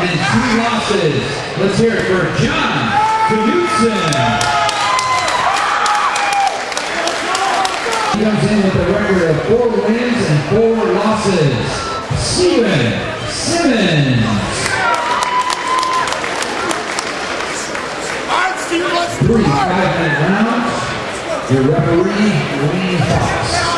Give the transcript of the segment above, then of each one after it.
and two losses. Let's hear it for Jon Knutson. He comes in with a record of four wins and four losses. Steven Simmons. Three five-minute rounds. Your referee, Wayne Fox.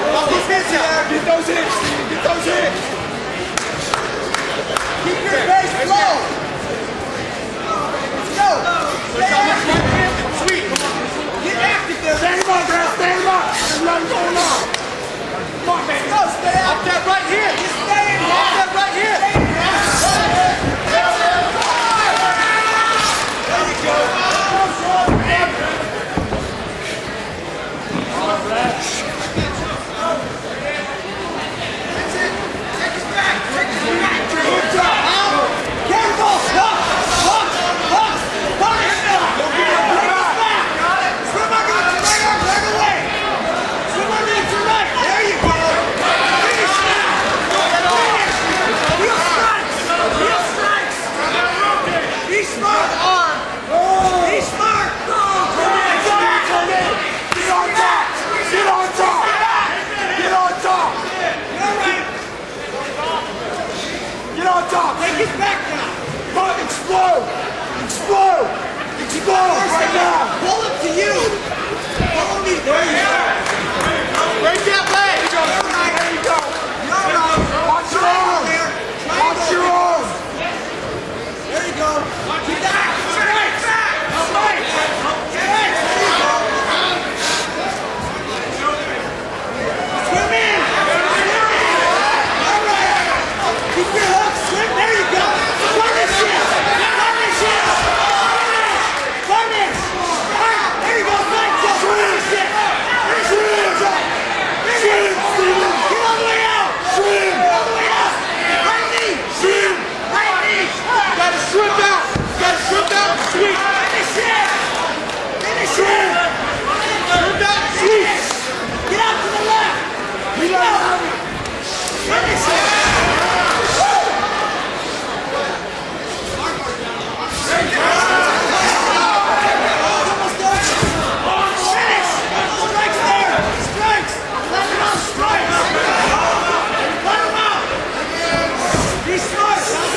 Out. Get those hips, Get those hips. Keep your base low. Let's go. Stay active. Sweet. Get active there. Stand him up, Brad. Stand him up. There's nothing going on. Come on, baby. Go, stay Up active. that right here. Just stay in Up there. that right here. There you go. Good job. Careful. Look. Look. Look. Look. Bring us back. Swim under it. Right arm. Right away. Swim under it to right. There you go. Finish now. Finish. Heel strikes. Heel strikes. Be smart. Arm. Be smart. Get on top. Get on top. Get on top. All right. Get on top. Take it back now. Come explode. Explode. Explode right now. Pull it to you. Follow me. There you Vai, vai.